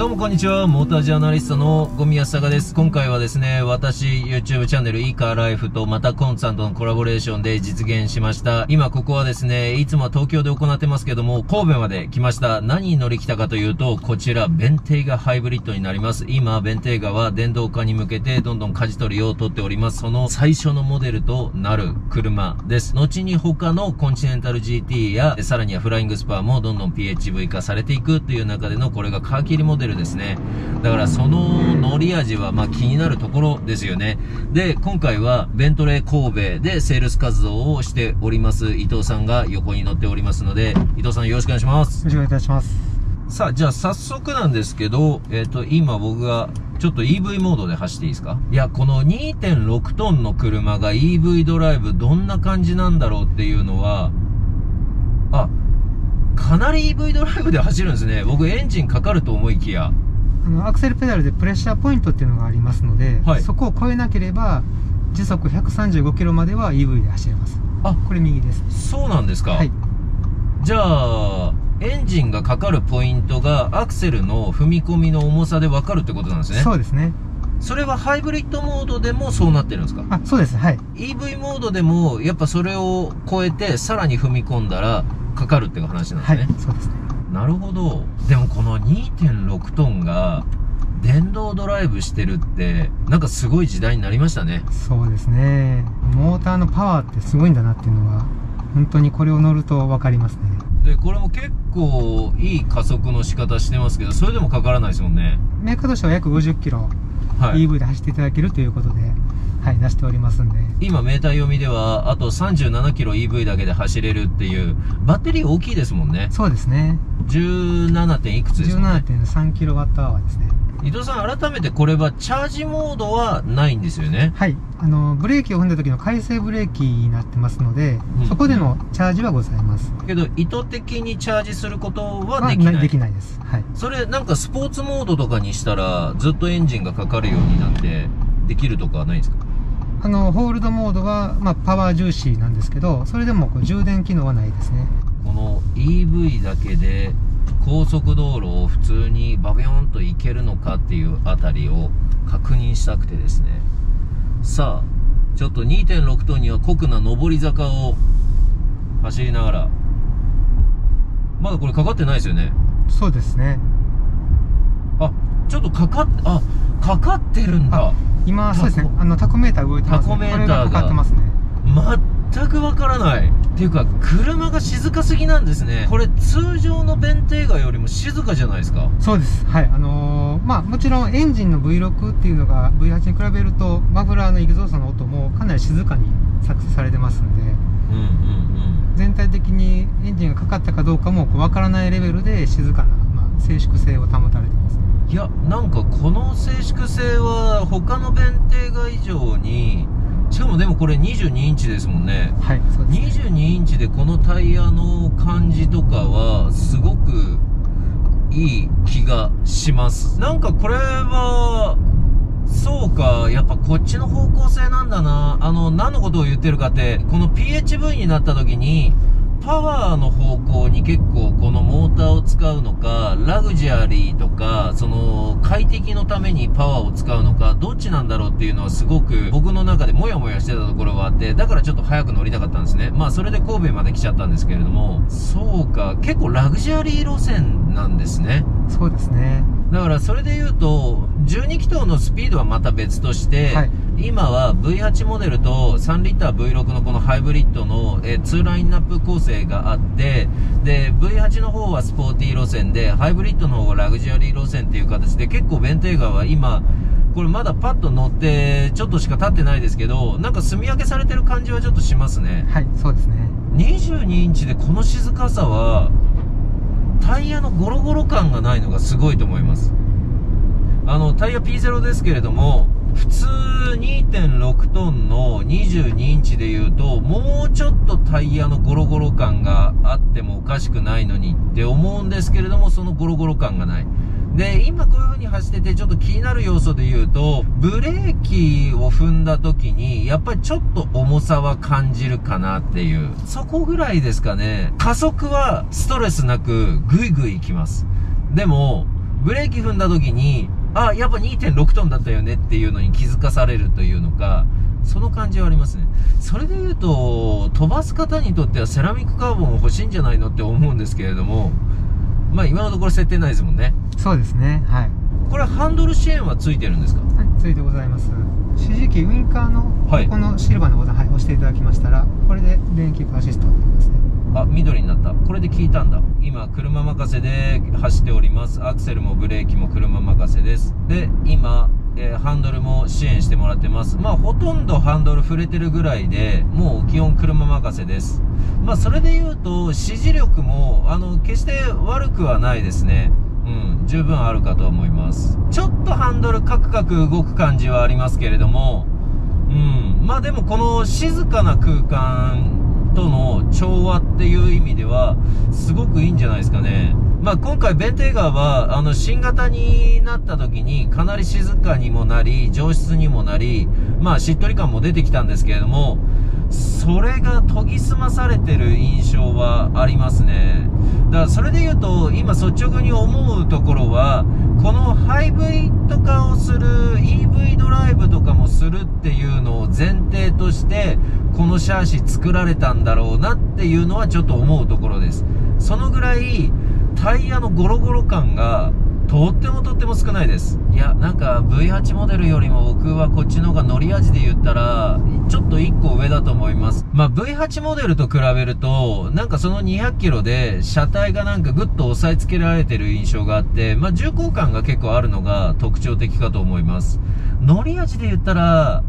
どうもこんにちは。モータージャーナリストのゴミ安坂です。今回はですね、私、YouTube チャンネルイーカーライフとまたコンさんとのコラボレーションで実現しました。今ここはですね、いつもは東京で行ってますけども、神戸まで来ました。何に乗り来たかというと、こちら、ベンテイガハイブリッドになります。今、ベンテイガは電動化に向けてどんどん舵取りを取っております。その最初のモデルとなる車です。後に他のコンチネンタル GT や、さらにはフライングスパーもどんどん PHV 化されていくという中での、これがカーキリモデルですね。だからその乗り味はま気になるところですよね。で、今回はベントレー神戸でセールス活動をしております伊藤さんが横に乗っておりますので、伊藤さんよろしくお願いします。よろしくお願いいたします。さあ、じゃあ早速なんですけど、えっ、ー、と、今僕がちょっと EV モードで走っていいですか？いや、この2.6トンの車が EV ドライブどんな感じなんだろうっていうのは、あ、かなり EV ドライブで走るんですね。僕エンジンかかると思いきや。あのアクセルペダルでプレッシャーポイントっていうのがありますので、はい、そこを超えなければ時速135キロまでは EV で走れます。あ。これ右です。そうなんですか。はい。じゃあエンジンがかかるポイントがアクセルの踏み込みの重さで分かるってことなんですね。そうですね。それはハイブリッドモードでもそうなってるんですか？あそうです。はい。EV モードでもやっぱそれを超えてさらに踏み込んだらかかるっていう話なんですね。はいそうですね。なるほど。でもこの2.6トンが電動ドライブしてるってなんかすごい時代になりましたね。そうですね。モーターのパワーってすごいんだなっていうのは本当にこれを乗ると分かりますね。でこれも結構いい加速の仕方してますけどそれでもかからないですもんね。メーカーとしては約50キロ、はい、EV で走っていただけるということではい、出しておりますんで。今、メーター読みでは、あと37キロ EV だけで走れるっていう、バッテリー大きいですもんね。そうですね。17. 点いくつですか、ね、17.3キロワットアワーですね。伊藤さん、改めてこれはチャージモードはないんですよね。はい。あの、ブレーキを踏んだ時の回生ブレーキになってますので、うん、そこでのチャージはございます。けど、意図的にチャージすることはできない。できないです。はい。それ、なんかスポーツモードとかにしたら、ずっとエンジンがかかるようになって、できるとかはないんですか？あの、ホールドモードは、まあ、パワー重視なんですけど、それでもこう充電機能はないですね。この EV だけで、高速道路を普通にバビョンと行けるのかっていうあたりを確認したくてですね。さあちょっと2.6トンには酷な上り坂を走りながら。まだこれかかってないですよね。そうですね。あちょっとかかっあかかってるんだ今そうですね。あのタコメーター動いてます、ね、タコメーターがかかってますね。全くわからない。っていうか車が静かすぎなんですね。これ通常のベンテーガよりも静かじゃないですか。そうです。はい。あのー、まあもちろんエンジンの V6 っていうのが V8 に比べるとマフラーのエグゾーストの音もかなり静かに作成されてますんで。うんうんうん。全体的にエンジンがかかったかどうかもわからないレベルで静かな、まあ、静粛性を保たれてますいやなんかこの静粛性は他のベンテーガ以上にしかもでもこれ22インチですもんね。はい、そうです、ね。22インチでこのタイヤの感じとかは、すごくいい気がします。なんかこれは、そうか、やっぱこっちの方向性なんだな。あの、何のことを言ってるかって、この PHV になった時に、パワーの方向に結構このモーターを使うのか、ラグジュアリーとか、その快適のためにパワーを使うのか、どっちなんだろうっていうのはすごく僕の中でモヤモヤしてたところはあって、だからちょっと早く乗りたかったんですね。まあそれで神戸まで来ちゃったんですけれども、そうか、結構ラグジュアリー路線なんですね。そうですね。だからそれで言うと、12気筒のスピードはまた別として、はい、今は V8 モデルと3リッター V6 のこのハイブリッドの、え2ラインナップ構成があって、で、V8 の方はスポーティー路線で、ハイブリッドの方はラグジュアリー路線っていう形で、結構ベンテーガーは今、これまだパッと乗ってちょっとしか経ってないですけど、なんか住み分けされてる感じはちょっとしますね。はい、そうですね。22インチでこの静かさは、タイヤのゴロゴロ感がないのがすごいと思います。あの、タイヤ P0 ですけれども、普通2.6トンの22インチで言うと、もうちょっとタイヤのゴロゴロ感があってもおかしくないのにって思うんですけれども、そのゴロゴロ感がない。で、今こういう風に走っててちょっと気になる要素で言うと、ブレーキを踏んだ時に、やっぱりちょっと重さは感じるかなっていう。そこぐらいですかね。加速はストレスなくぐいぐい行きます。でも、ブレーキ踏んだ時に、あ、やっぱ2.6トンだったよねっていうのに気づかされるというのか、その感じはありますね。それで言うと、飛ばす方にとってはセラミックカーボン欲しいんじゃないのって思うんですけれども、まあ今のところ設定ないですもんね。そうですね。はい。これハンドル支援はついてるんですか？はい、ついてございます。指示器ウインカーのここのシルバーのボタン、はい、押していただきましたら、これでレーンキープアシストになりますね。あ、緑になった。これで聞いたんだ。今、車任せで走っております。アクセルもブレーキも車任せです。で、今、えー、ハンドルも支援してもらってます。まあ、ほとんどハンドル触れてるぐらいで、もう基本車任せです。まあ、それで言うと、指示力も、あの、決して悪くはないですね。うん、十分あるかと思います。ちょっとハンドルカクカク動く感じはありますけれども、うん、まあでもこの静かな空間との調和っていう意味では、すごくいいんじゃないですかね。まあ、今回ベンテーガーは、あの、新型になった時に、かなり静かにもなり、上質にもなり、まあ、しっとり感も出てきたんですけれども、それが研ぎ澄まされてる印象はありますね。だからそれで言うと、今率直に思うところは、このハイブリッド化をする EV ドライブとかもするっていうのを前提として、このシャーシ作られたんだろうなっていうのはちょっと思うところです。そのぐらい、タイヤのゴロゴロ感がとってもとっても少ないです。いや、なんか V8 モデルよりも僕はこっちの方が乗り味で言ったら、ちょっと1個上だと思います。まあ V8 モデルと比べると、なんかその200キロで車体がなんかぐっと押さえつけられてる印象があって、まあ重厚感が結構あるのが特徴的かと思います。乗り味で言ったら、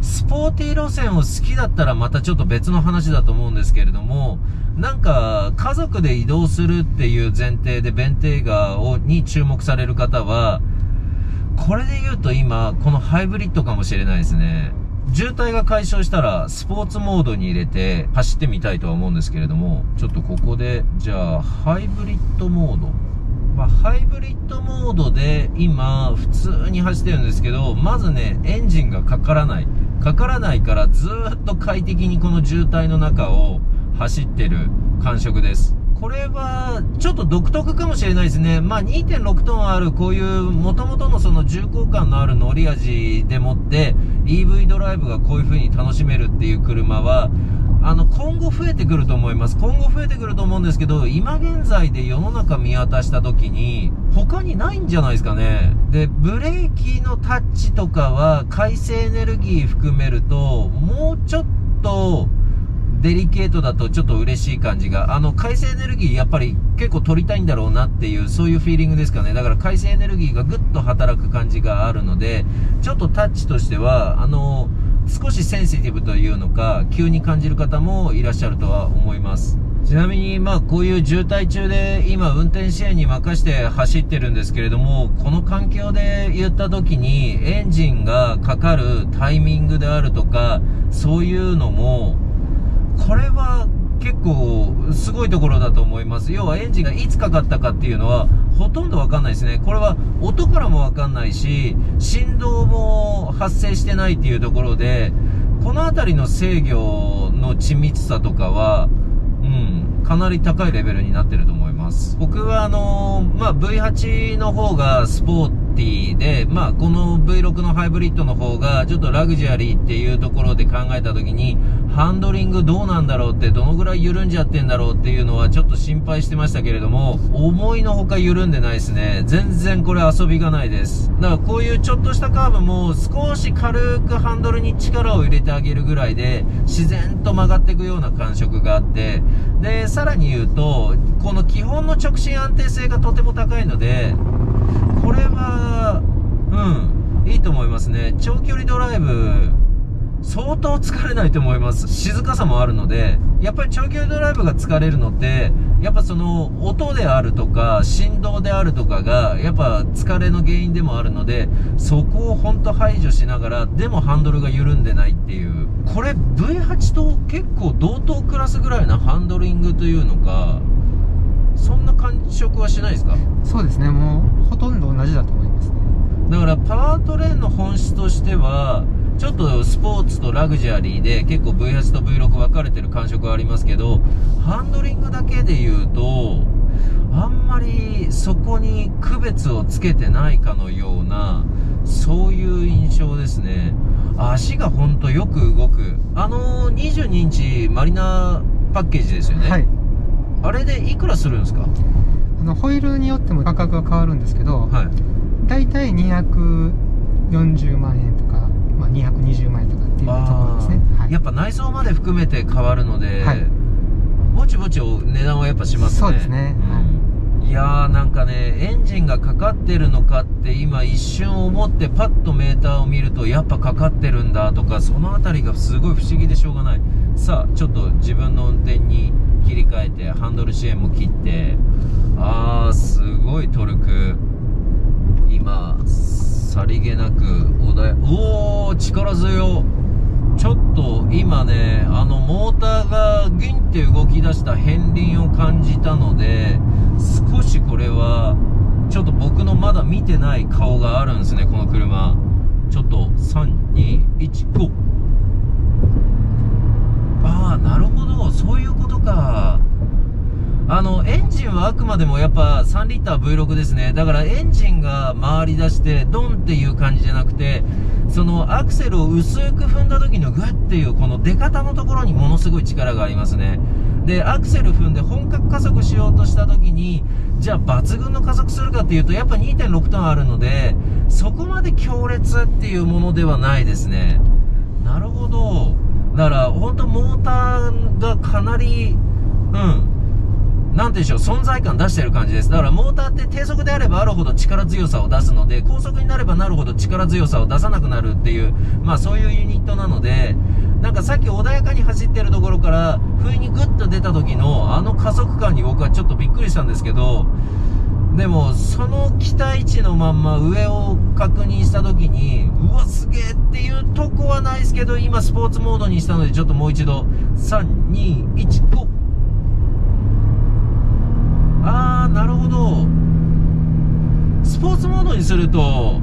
スポーティー路線を好きだったらまたちょっと別の話だと思うんですけれども、なんか、家族で移動するっていう前提でベンテーガーをに注目される方は、これで言うと今、このハイブリッドかもしれないですね。渋滞が解消したら、スポーツモードに入れて走ってみたいとは思うんですけれども、ちょっとここで、じゃあ、ハイブリッドモード。まあ、ハイブリッドモードで今、普通に走ってるんですけど、まずね、エンジンがかからない。かからないから、ずっと快適にこの渋滞の中を、走ってる感触です。これは、ちょっと独特かもしれないですね。まあ、2.6トンある、こういう、元々のその重厚感のある乗り味でもって、EV ドライブがこういう風に楽しめるっていう車は、あの、今後増えてくると思います。今後増えてくると思うんですけど、今現在で世の中見渡した時に、他にないんじゃないですかね。で、ブレーキのタッチとかは、回生エネルギー含めると、もうちょっと、デリケートだとちょっと嬉しい感じが、あの、海水エネルギーやっぱり結構取りたいんだろうなっていう、そういうフィーリングですかね。だから海水エネルギーがぐっと働く感じがあるので、ちょっとタッチとしては、あの、少しセンシティブというのか、急に感じる方もいらっしゃるとは思います。ちなみに、まあ、こういう渋滞中で今運転支援に任して走ってるんですけれども、この環境で言った時にエンジンがかかるタイミングであるとか、そういうのも、これは結構すごいところだと思います。要はエンジンがいつかかったかっていうのはほとんどわかんないですね。これは音からもわかんないし、振動も発生してないっていうところで、この辺りの制御の緻密さとかは、うん、かなり高いレベルになってると思います。僕はあのー、まあ、V8 の方がスポーティーで、まあ、この V6 のハイブリッドの方がちょっとラグジュアリーっていうところで考えた時に、ハンドリングどうなんだろうって、どのぐらい緩んじゃってんだろうっていうのはちょっと心配してましたけれども、思いのほか緩んでないですね。全然これ遊びがないです。だからこういうちょっとしたカーブも少し軽くハンドルに力を入れてあげるぐらいで、自然と曲がっていくような感触があって、で、さらに言うと、この基本の直進安定性がとても高いので、これは、うん、いいと思いますね。長距離ドライブ、相当疲れないと思います。静かさもあるので、やっぱり長距離ドライブが疲れるのって、やっぱその音であるとか振動であるとかがやっぱ疲れの原因でもあるのでそこをほんと排除しながらでもハンドルが緩んでないっていう。これ V8 と結構同等クラスぐらいなハンドリングというのかそんな感触はしないですか？そうですね。もうほとんど同じだと思いますね。だからパワートレーンの本質としてはちょっとスポーツとラグジュアリーで結構 V8 と V6 分かれてる感触はありますけど、ハンドリングだけで言うと、あんまりそこに区別をつけてないかのようなそういう印象ですね。足がほんとよく動く。あの22インチマリナパッケージですよね、はい、あれでいくらするんですか？あのホイールによっても価格が変わるんですけど、はい、大体240万円とか、まあ、220万円とかっていうところですね、はい、やっぱ内装まで含めて変わるので、はい、ぼちぼち値段はやっぱしますね。そうですね、うん、いやーなんかねエンジンがかかってるのかって今一瞬思ってパッとメーターを見るとやっぱかかってるんだとかその辺りがすごい不思議でしょうがない。さあちょっと自分の運転に切り替えてハンドル支援も切って。あーすごいトルク今さりげなく穏やおお力強ちょっと今ねあのモーターがギンって動き出した片鱗を感じたので少しこれはちょっと僕のまだ見てない顔があるんですねこの車。ちょっと3215ああなるほど。そういうことか。あの、エンジンはあくまでもやっぱ3リッター V6 ですね。だからエンジンが回り出して、ドンっていう感じじゃなくて、そのアクセルを薄く踏んだ時のグッっていうこの出方のところにものすごい力がありますね。で、アクセル踏んで本格加速しようとした時に、じゃあ抜群の加速するかっていうと、やっぱ2.6トンあるので、そこまで強烈っていうものではないですね。なるほど。だから、本当モーターがかなり、うん、なんてでしょう、存在感出してる感じです。だからモーターって低速であればあるほど力強さを出すので、高速になればなるほど力強さを出さなくなるっていう、まあそういうユニットなので、なんかさっき穏やかに走ってるところから、不意にグッと出た時のあの加速感に僕はちょっとびっくりしたんですけど、でも、その期待値のまんま上を確認した時に、うわ、すげえっていうとこはないですけど、今スポーツモードにしたので、ちょっともう一度、3、2、1、5。あーなるほど。スポーツモードにすると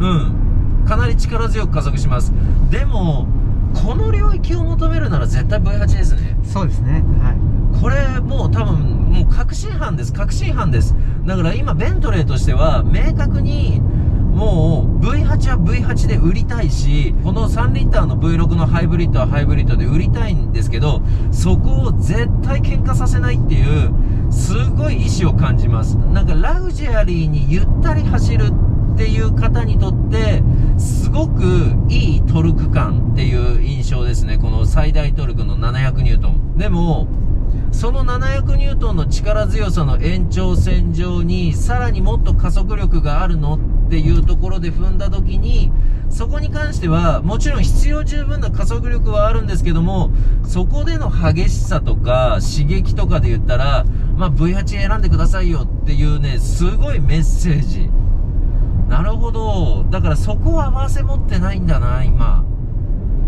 うん。かなり力強く加速します。でもこの領域を求めるなら絶対 V8 ですね。そうですね。はい。これもう多分もう確信犯です。確信犯です。だから今ベントレーとしては明確にもう V8 は V8 で売りたいし、この3リッターの V6 のハイブリッドはハイブリッドで売りたいんですけど、そこを絶対喧嘩させないっていう、すごい意志を感じます。なんかラグジュアリーにゆったり走るっていう方にとって、すごくいいトルク感っていう印象ですね。この最大トルクの700ニュートン。でも、その700ニュートンの力強さの延長線上に、さらにもっと加速力があるのっていうところで踏んだ時に、そこに関しては、もちろん必要十分な加速力はあるんですけども、そこでの激しさとか刺激とかで言ったら、まあ、V8 選んでくださいよっていうね、すごいメッセージ。なるほど。だからそこは合わせ持ってないんだな、今。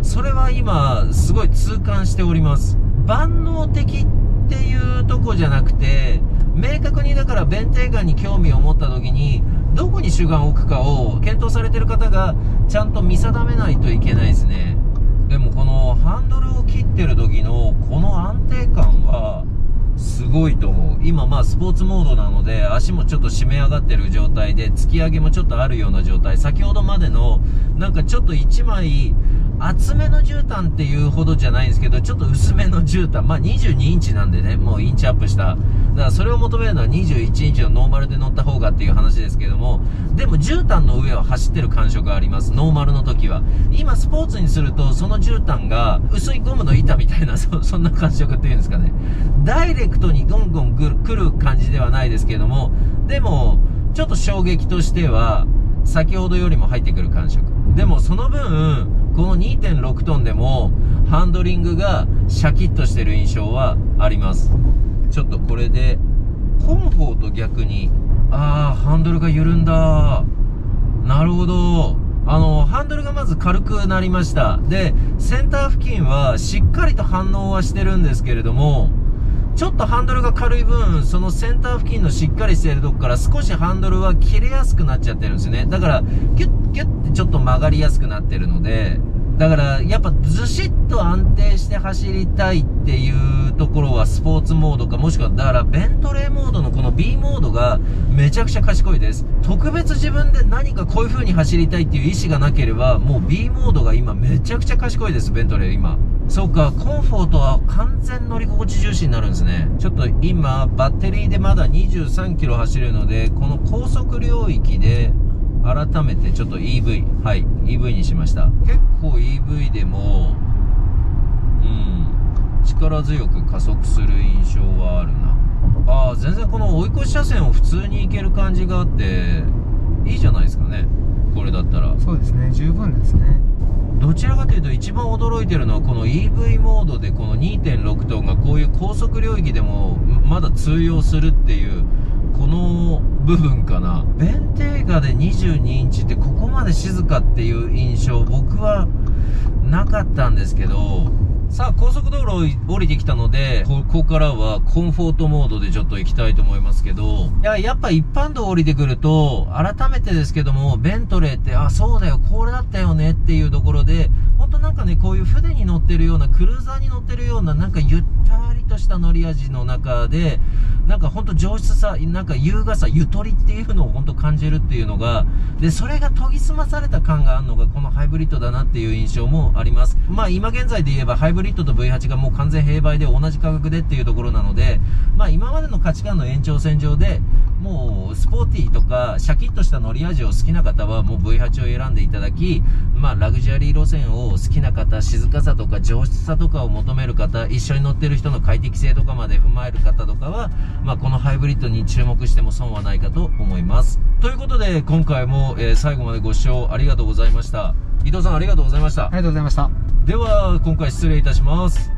それは今、すごい痛感しております。万能的っていうとこじゃなくて、明確にだから弁天眼に興味を持った時に、どこに主眼を置くかを検討されてる方がちゃんと見定めないといけないですね。でもこのハンドルを切ってる時のこの安定感はすごいと思う。今まあスポーツモードなので足もちょっと締め上がってる状態で突き上げもちょっとあるような状態。先ほどまでのなんかちょっと1枚厚めの絨毯っていうほどじゃないんですけど、ちょっと薄めの絨毯。まあ、22インチなんでね、もうインチアップした。だからそれを求めるのは21インチのノーマルで乗った方がっていう話ですけども、でも絨毯の上を走ってる感触があります。ノーマルの時は。今スポーツにすると、その絨毯が薄いゴムの板みたいな、そそんな感触っていうんですかね。ダイレクトにゴンゴン来る感じではないですけども、でも、ちょっと衝撃としては、先ほどよりも入ってくる感触。でもその分、この2.6トンでもハンドリングがシャキッとしてる印象はあります。ちょっとこれで、コンフォート、逆に、あー、ハンドルが緩んだ。なるほど。あの、ハンドルがまず軽くなりました。で、センター付近はしっかりと反応はしてるんですけれども、ちょっとハンドルが軽い分、そのセンター付近のしっかりしているとこから少しハンドルは切れやすくなっちゃってるんですよね。だから、ギュッギュッってちょっと曲がりやすくなってるので、だから、やっぱずしっと安定して走りたいっていうところはスポーツモードか、もしくは、だから、ベントレーモードのこの B モードがめちゃくちゃ賢いです。特別自分で何かこういう風に走りたいっていう意思がなければ、もう B モードが今めちゃくちゃ賢いです、ベントレー今。そうか、コンフォートは完全乗り心地重視になるんですね。ちょっと今、バッテリーでまだ23キロ走るので、この高速領域で、改めてちょっと EV、はい、EV にしました。結構 EV でも、うん、力強く加速する印象はあるな。ああ、全然この追い越し車線を普通に行ける感じがあって、いいじゃないですかね。これだったら。そうですね、十分ですね。どちらかというと一番驚いてるのはこの EV モードでこの2.6トンがこういう高速領域でもまだ通用するっていうこの部分かな。ベンテーガで22インチってここまで静かっていう印象僕はなかったんですけどさあ、高速道路を降りてきたので、ここからはコンフォートモードでちょっと行きたいと思いますけど、いや、やっぱ一般道降りてくると、改めてですけども、ベントレーって、あ、そうだよ、これだったよねっていうところで、ほんとなんかね、こういう船に乗ってるような、クルーザーに乗ってるような、なんかゆったりとした乗り味の中で、なんかほんと上質さ、なんか優雅さ、ゆとりっていうのをほんと感じるっていうのが、で、それが研ぎ澄まされた感があるのが、このハイブリッドだなっていう印象もあります。まあ今現在で言えば、ハイブリッドと V8 がもう完全併売で同じ価格でっていうところなので、まあ今までの価値観の延長線上で、もうスポーティーとかシャキッとした乗り味を好きな方はもう V8 を選んでいただき、まあラグジュアリー路線を好きな方、静かさとか上質さとかを求める方、一緒に乗ってる人の快適性とかまで踏まえる方とかは、まあこのハイブリッドに注目しても損はないかと思います。ということで今回も、えー、最後までご視聴ありがとうございました。伊藤さんありがとうございました。ありがとうございました。では今回失礼いたします。